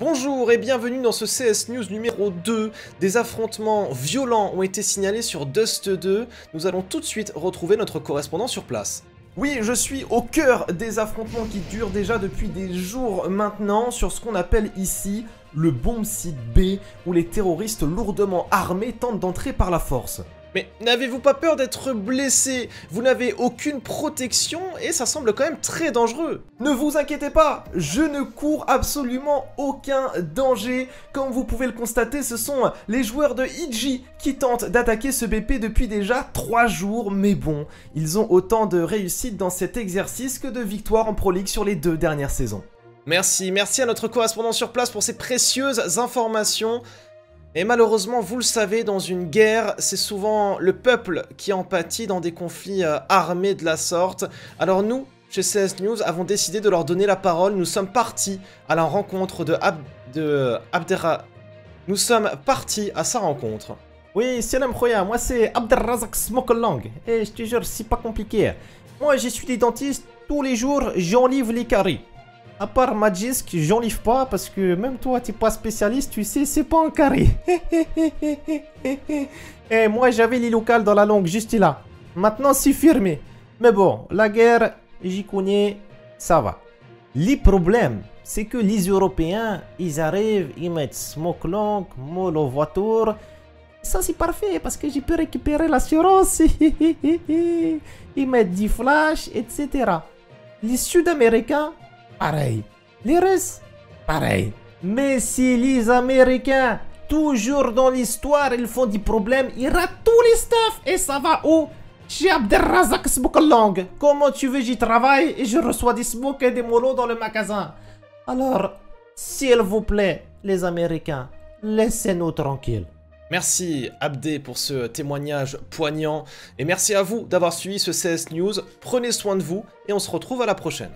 Bonjour et bienvenue dans ce CS News numéro 2. Des affrontements violents ont été signalés sur Dust 2. Nous allons tout de suite retrouver notre correspondant sur place. Oui, je suis au cœur des affrontements qui durent déjà depuis des jours maintenant sur ce qu'on appelle ici le bomb site B où les terroristes lourdement armés tentent d'entrer par la force. Mais n'avez-vous pas peur d'être blessé? Vous n'avez aucune protection et ça semble quand même très dangereux. Ne vous inquiétez pas, je ne cours absolument aucun danger. Comme vous pouvez le constater, ce sont les joueurs de Iji qui tentent d'attaquer ce BP depuis déjà 3 jours. Mais bon, ils ont autant de réussite dans cet exercice que de victoires en Pro League sur les deux dernières saisons. Merci, merci à notre correspondant sur place pour ces précieuses informations. Et malheureusement, vous le savez, dans une guerre, c'est souvent le peuple qui en pâtit dans des conflits euh, armés de la sorte. Alors nous, chez CS News, avons décidé de leur donner la parole. Nous sommes partis à la rencontre de, Ab de Abderra... Nous sommes partis à sa rencontre. Oui, salam khoya, moi c'est Abderrazak Smokelang. Et je te jure, c'est pas compliqué. Moi, je suis des dentistes, tous les jours, j'enlève les caries. À part Magisk, j'enlève pas parce que même toi, t'es pas spécialiste, tu sais, c'est pas un carré. Et moi, j'avais les locales dans la langue juste là. Maintenant, c'est fermé. Mais bon, la guerre, j'y connais, ça va. Les problèmes, c'est que les Européens, ils arrivent, ils mettent smoke long, molo voiture. Ça, c'est parfait parce que j'ai pu récupérer l'assurance. ils mettent du flash, etc. Les Sud-Américains, pareil. Les Russes, pareil. Mais si les Américains, toujours dans l'histoire, ils font des problèmes, ils ratent tous les stuff et ça va où? Chez Abdelrazak Smokelang. Comment tu veux, j'y travaille et je reçois des smokes et des molos dans le magasin. Alors, s'il vous plaît, les Américains, laissez-nous tranquilles. Merci Abdé pour ce témoignage poignant et merci à vous d'avoir suivi ce CS News. Prenez soin de vous et on se retrouve à la prochaine.